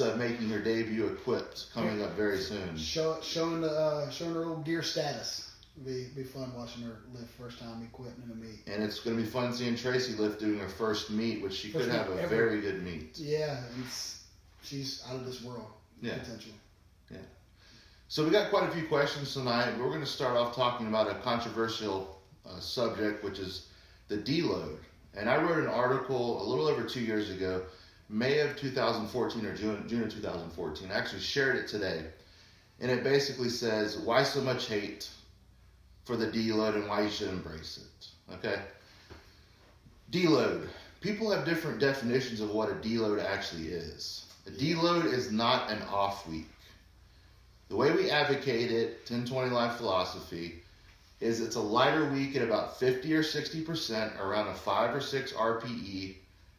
uh, making her debut equipped coming up very soon. Show, showing the uh, showing her old gear status. Be be fun watching her lift first time equipped in a meet. And it's going to be fun seeing Traci lift doing her first meet, which she First could have a ever. very good meet. Yeah, it's she's out of this world Yeah. potential. So we got quite a few questions tonight. We're going to start off talking about a controversial uh, subject, which is the deload. And I wrote an article a little over two years ago, May of 2014 or June, June of 2014. I actually shared it today. And it basically says why so much hate for the deload and why you should embrace it. Okay? Deload. People have different definitions of what a deload actually is. A deload is not an off week. The way we advocate it, 1020 Life philosophy, is it's a lighter week at about 50 or 60%, around a 5 or 6 RPE.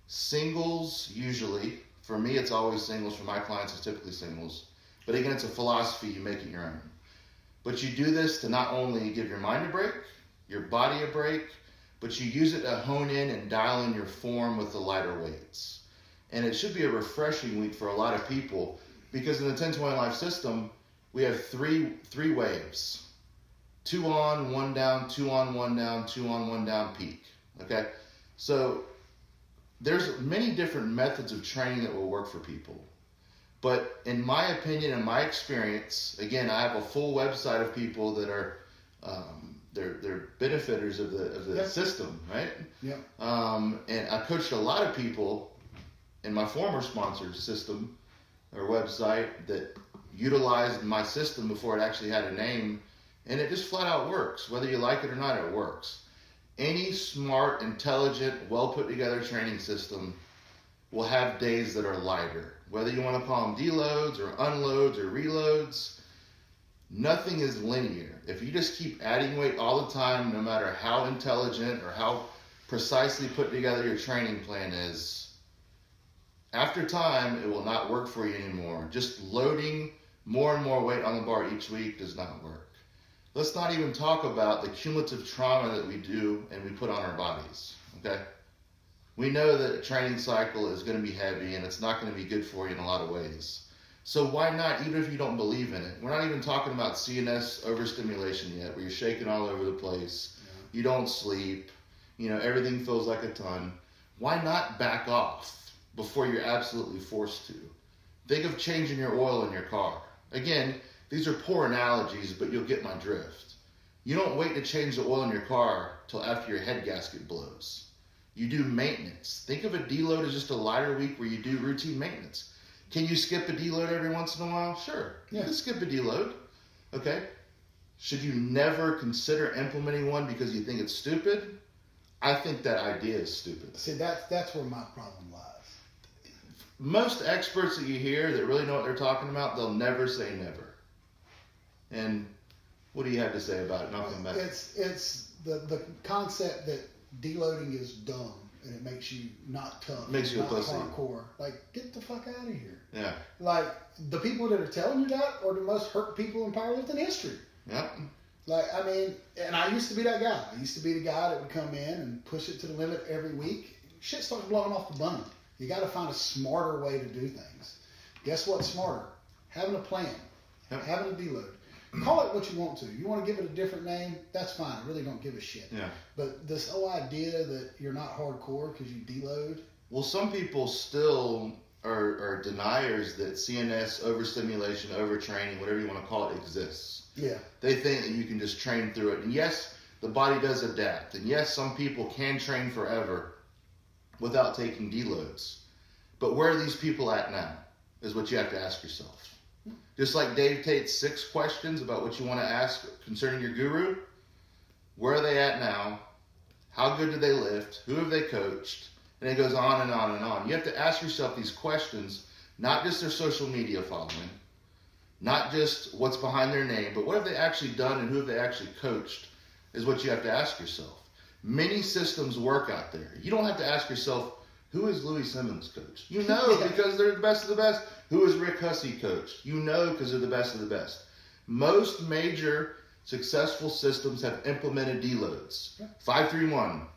Singles, usually. For me, it's always singles. For my clients, it's typically singles. But again, it's a philosophy, you make it your own. But you do this to not only give your mind a break, your body a break, but you use it to hone in and dial in your form with the lighter weights. And it should be a refreshing week for a lot of people because in the 1020 Life system, we have three three waves two on one down two on one down two on one down peak okay so there's many different methods of training that will work for people but in my opinion and my experience again i have a full website of people that are um, they're they're benefiters of the of the Yep. system right Yeah. um, and i coached a lot of people in my former sponsored system or website that utilized my system before it actually had a name, and it just flat out works. Whether you like it or not, it works. Any smart, intelligent, well put together training system will have days that are lighter. Whether you want to call them deloads or unloads or reloads, nothing is linear. If you just keep adding weight all the time, no matter how intelligent or how precisely put together your training plan is, after time, it will not work for you anymore. Just loading more and more weight on the bar each week does not work. Let's not even talk about the cumulative trauma that we do and we put on our bodies. Okay? We know that a training cycle is going to be heavy and it's not going to be good for you in a lot of ways. So why not, even if you don't believe in it? We're not even talking about CNS overstimulation yet, where you're shaking all over the place, you don't sleep, you know, everything feels like a ton. Why not back off before you're absolutely forced to? Think of changing your oil in your car. Again, these are poor analogies, but you'll get my drift. You don't wait to change the oil in your car till after your head gasket blows. You do maintenance. Think of a deload as just a lighter week where you do routine maintenance. Can you skip a deload every once in a while? Sure. Yeah. You can skip a deload. Okay. Should you never consider implementing one because you think it's stupid? I think that idea is stupid. See, that's that's where my problem lies. most experts that you hear that really know what they're talking about, they'll never say never. And what do you have to say about it? Nothing back. It's it's the the concept that deloading is dumb and it makes you not tough, Makes you a not pussy. hardcore. Like, get the fuck out of here. Yeah. Like the people that are telling you that are the most hurt people in powerlifting history. Yep. Like, I mean, and I used to be that guy. I used to be the guy that would come in and push it to the limit every week. Shit starts blowing off the bun. You got to find a smarter way to do things. Guess what's smarter? Having a plan, Yep. having a deload. Call it what you want to. You want to give it a different name? That's fine. I really don't give a shit. Yeah. But this whole idea that you're not hardcore because you deload, Well, some people still are, are deniers that CNS overstimulation, overtraining, whatever you want to call it, exists. yeah, They think that you can just train through it. And yes, the body does adapt. And yes, some people can train forever without taking deloads. But where are these people at now? Is what you have to ask yourself. Just like Dave Tate's six questions about what you want to ask concerning your guru, where are they at now? How good do they lift? Who have they coached? And it goes on and on and on. You have to ask yourself these questions, not just their social media following, not just what's behind their name, but what have they actually done and who have they actually coached is what you have to ask yourself. Many systems work out there. You don't have to ask yourself, who is Louie Simmons coach? You know Yeah. because they're the best of the best. Who is Rick Hussey coach? You know because they're the best of the best. Most major successful systems have implemented deloads. 531,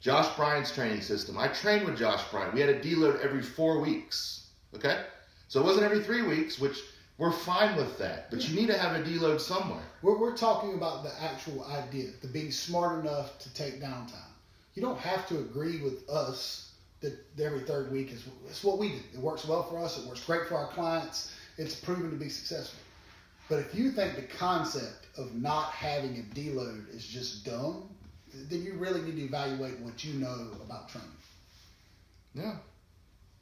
Josh Bryant's training system. I trained with Josh Bryant. We had a deload every four weeks. Okay? So it wasn't every three weeks, which we're fine with that. But you need to have a deload somewhere. We're, we're talking about the actual idea, the being smart enough to take downtime. You don't have to agree with us that every third week is it's what we do. It works well for us. It works great for our clients. It's proven to be successful. But if you think the concept of not having a deload is just dumb, then you really need to evaluate what you know about training. Yeah.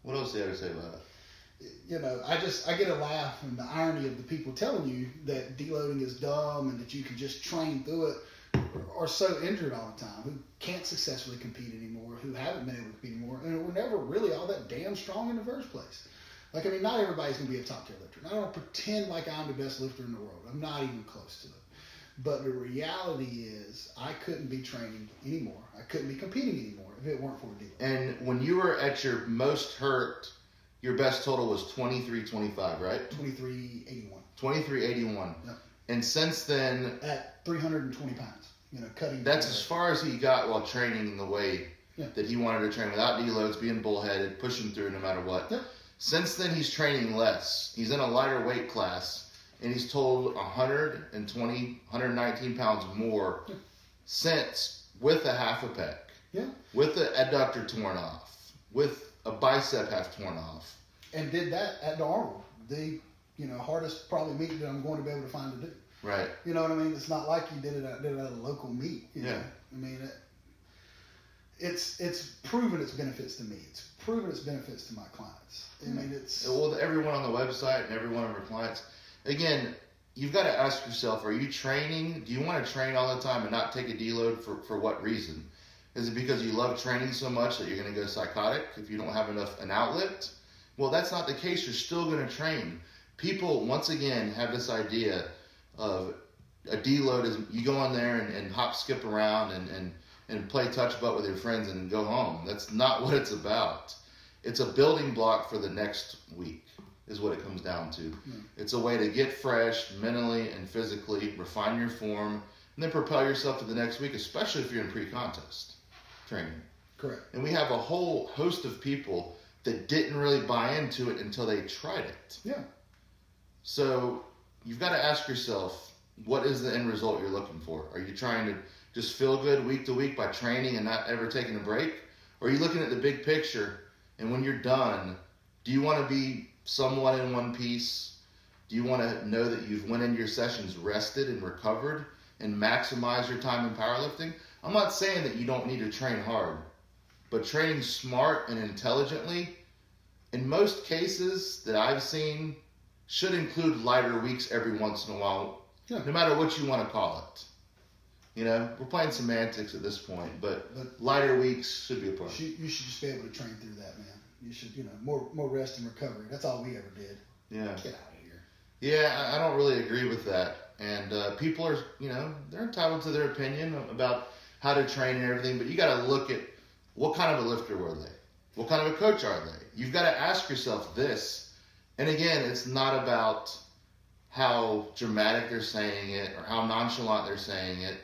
What else do you have to say about it? You know, I just I get a laugh from the irony of the people telling you that deloading is dumb and that you can just train through it are so injured all the time, who can't successfully compete anymore, who haven't been able to compete anymore, and were never really all that damn strong in the first place. Like, I mean, not everybody's going to be a top tier lifter. And I don't pretend like I'm the best lifter in the world. I'm not even close to it. But the reality is, I couldn't be training anymore. I couldn't be competing anymore if it weren't for deal. And when you were at your most hurt, your best total was 23.25, right? 2381. 23.81. Yep. And since then, At 320 pounds. You know, cutting. that's as far as he got while training in the way Yeah. that he wanted to train without deloads, being bullheaded, pushing through no matter what. Yep. Since then, he's training less. He's in a lighter weight class, and he's told 120, 119 pounds more Yeah. since with a half a pec, Yeah. with the adductor torn off, with a bicep half torn off. And did that at the Arnold, the you know hardest probably meet that I'm going to be able to find to do. Right. You know what I mean? It's not like you did it at, did it at a local meet. You Yeah. Know? I mean, it, it's it's proven its benefits to me. It's proven its benefits to my clients. I mean, hmm. it's Well, everyone on the website and every one of our clients, again, you've got to ask yourself: Are you training? Do you want to train all the time and not take a deload for for what reason? Is it because you love training so much that you're going to go psychotic if you don't have enough an outlet? Well, that's not the case. You're still going to train. People once again have this idea of a deload is you go in there and, and hop skip around and, and and play touch butt with your friends and go home. That's not what it's about. It's a building block for the next week, is what it comes down to. Hmm. It's a way to get fresh mentally and physically, refine your form, and then propel yourself to the next week, especially if you're in pre contest training. correct. And we have a whole host of people that didn't really buy into it until they tried it. Yeah. So you've got to ask yourself, what is the end result you're looking for? Are you trying to just feel good week to week by training and not ever taking a break? Or are you looking at the big picture and when you're done, do you want to be somewhat in one piece? Do you want to know that you've went into your sessions rested and recovered and maximize your time in powerlifting? I'm not saying that you don't need to train hard, but training smart and intelligently, in most cases that I've seen, should include lighter weeks every once in a while, Yeah. no matter what you want to call it. You know, we're playing semantics at this point, but But lighter weeks should be a part. you, you should just be able to train through that, man. You should, you know, more more rest and recovery. That's all we ever did. Yeah, Get out of here. yeah, I- I don't really agree with that. And uh, people are, you know, they're entitled to their opinion about how to train and everything, but you got to look at what kind of a lifter were they? What kind of a coach are they? You've got to ask yourself this. And again, it's not about how dramatic they're saying it or how nonchalant they're saying it.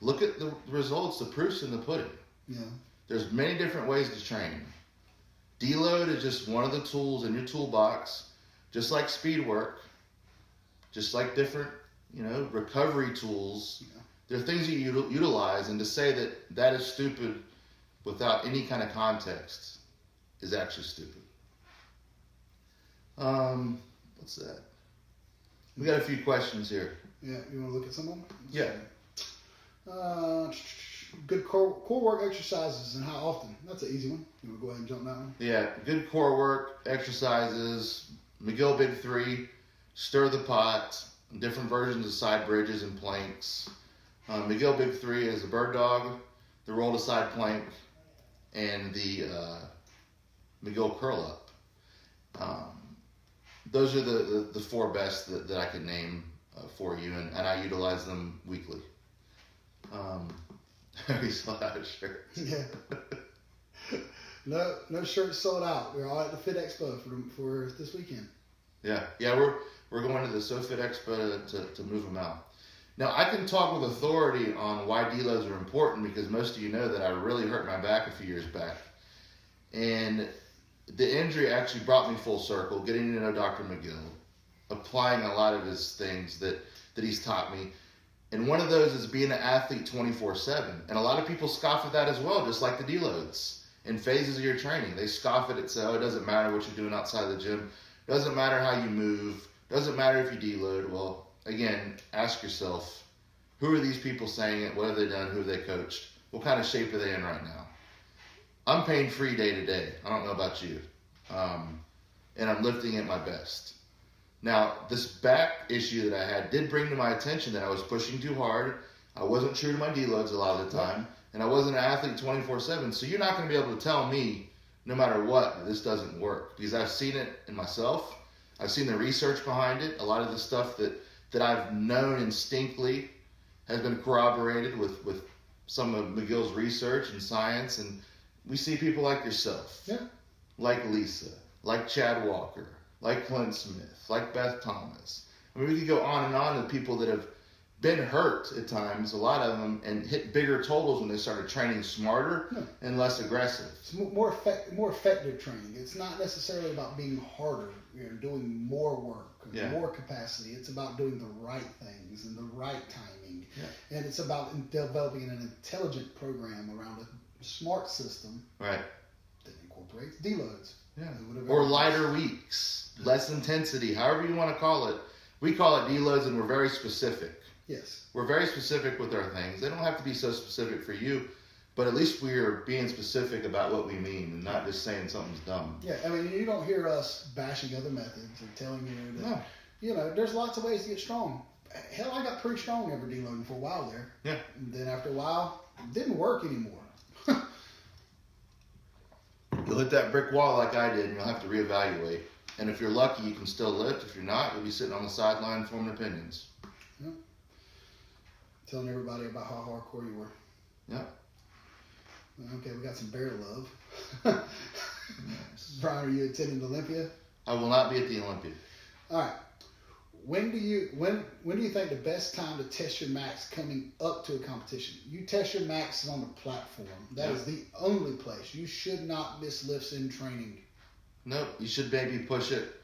Look at the results, the proofs in the pudding. Yeah. There's many different ways to train. Deload is just one of the tools in your toolbox, just like speed work, just like different, you know, recovery tools. Yeah. There are things that you utilize, and to say that that is stupid without any kind of context is actually stupid. Um, what's that? We got a few questions here. Yeah. You want to look at some of them? Yeah. Uh, good core, core work exercises and how often. That's an easy one. You want to go ahead and jump that one? Yeah, good core work, exercises, McGill Big Three, stir the pot, different versions of side bridges and planks. Um, McGill Big Three is the bird dog, the roll to side plank, and the uh, McGill curl up. Um, those are the, the, the four best that, that I can name uh, for you, and, and I utilize them weekly. Um, we still have a shirt. Yeah. no, no shirts sold out. We're all at the Fit Expo for for this weekend. Yeah, yeah, we're we're going to the SoFit Expo to, to move them out. Now I can talk with authority on why deloads are important because most of you know that I really hurt my back a few years back, and the injury actually brought me full circle, getting to know Dr. McGill, applying a lot of his things that, that he's taught me. And one of those is being an athlete 24 7. And a lot of people scoff at that as well, just like the deloads. In phases of your training, they scoff at it, say, oh, it doesn't matter what you're doing outside the gym. Doesn't matter how you move. Doesn't matter if you deload. Well, again, ask yourself, who are these people saying it? What have they done? Who have they coached? What kind of shape are they in right now? I'm pain free day to day. I don't know about you. Um, and I'm lifting at my best. Now, this back issue that I had did bring to my attention that I was pushing too hard. I wasn't true to my deloads a lot of the time, and I wasn't an athlete 24 7. So you're not going to be able to tell me, no matter what, that this doesn't work because I've seen it in myself. I've seen the research behind it. A lot of the stuff that, that I've known instinctively has been corroborated with, with some of McGill's research and science. And we see people like yourself, Yeah. like Lisa, like Chad Walker, like Clint Smith, like Beth Thomas. I mean, we could go on and on of people that have been hurt at times, a lot of them, and hit bigger totals when they started training smarter and less aggressive. It's more effect, more effective training. It's not necessarily about being harder. You know, doing more work, Yeah. more capacity. It's about doing the right things and the right timing. Yeah. And it's about developing an intelligent program around a smart system Right. that incorporates deloads. Yeah. Who would have Or lighter weeks, less intensity, however you want to call it. We call it deloads, and we're very specific. Yes. We're very specific with our things. They don't have to be so specific for you, but at least we're being specific about what we mean and not just saying something's dumb. Yeah. I mean, you don't hear us bashing other methods and telling you that No. you know there's lots of ways to get strong. Hell, I got pretty strong ever deloading for a while there. Yeah. And then after a while, it didn't work anymore. You'll hit that brick wall like I did, and you'll have to reevaluate. And if you're lucky, you can still lift. If you're not, you'll be sitting on the sideline forming opinions. telling everybody about how hardcore you were. Yeah. Okay, we got some bear love. Brian, are you attending Olympia? I will not be at the Olympia. All right. When do you when when do you think the best time to test your max coming up to a competition? You test your max on the platform. That is the only place. You should not miss lifts in training. Nope. You should maybe push it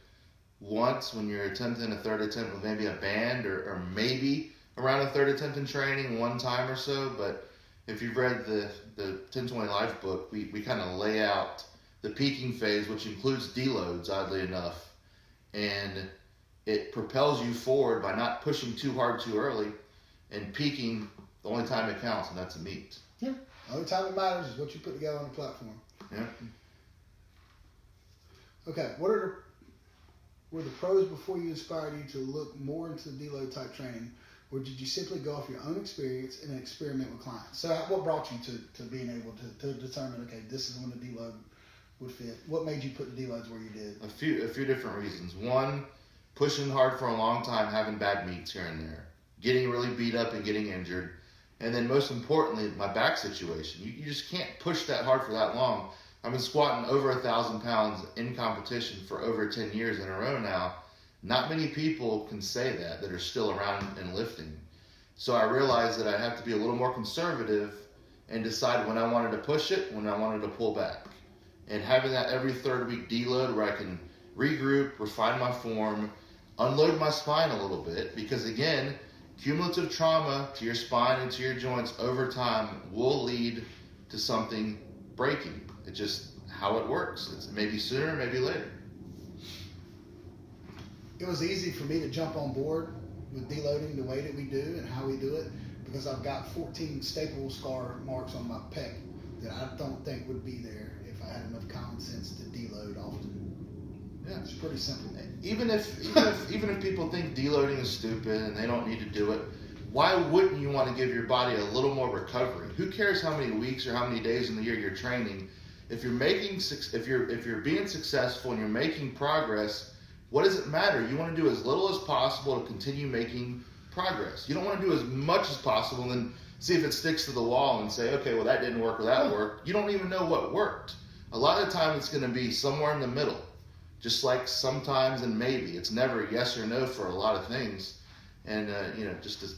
once when you're attempting a third attempt with maybe a band or, or maybe around a third attempt in training one time or so. But if you've read the, the 1020 Life book, we, we kind of lay out the peaking phase, which includes deloads, oddly enough. And it propels you forward by not pushing too hard too early and peaking the only time it counts, and that's a meet. Yeah. The only time it matters is what you put together on the platform. Yeah. Okay, what are the were the pros before you inspired you to look more into the deload type training, or did you simply go off your own experience and experiment with clients? So, what brought you to, to being able to, to determine, okay, this is when the deload would fit? What made you put the deloads where you did? A few a few different reasons. One, pushing hard for a long time, having bad meets here and there, getting really beat up and getting injured, and then most importantly, my back situation. You, you just can't push that hard for that long. I've been squatting over a thousand pounds in competition for over ten years in a row now. Not many people can say that that are still around and lifting. So I realized that I have to be a little more conservative and decide when I wanted to push it, when I wanted to pull back. And having that every third week deload where I can regroup, refine my form, unload my spine a little bit because again, cumulative trauma to your spine and to your joints over time will lead to something breaking. It's just how it works. It's maybe sooner, maybe later. It was easy for me to jump on board with deloading the way that we do and how we do it because I've got 14 staple scar marks on my pec that I don't think would be there if I had enough common sense to deload often. Yeah. It's pretty simple. Even if even if even if people think deloading is stupid and they don't need to do it, why wouldn't you want to give your body a little more recovery? Who cares how many weeks or how many days in the year you're training? If you're making if you're if you're being successful and you're making progress, what does it matter? You want to do as little as possible to continue making progress. You don't want to do as much as possible and then see if it sticks to the wall and say, okay, well that didn't work or that worked. You don't even know what worked. A lot of the time, it's going to be somewhere in the middle just like sometimes and maybe. It's never yes or no for a lot of things. And uh, you know just to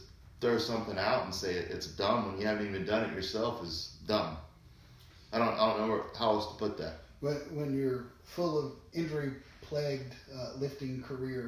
throw something out and say it, it's dumb when you haven't even done it yourself is dumb. I don't, I don't know where, how else to put that. When when you're full of injury plagued uh, lifting career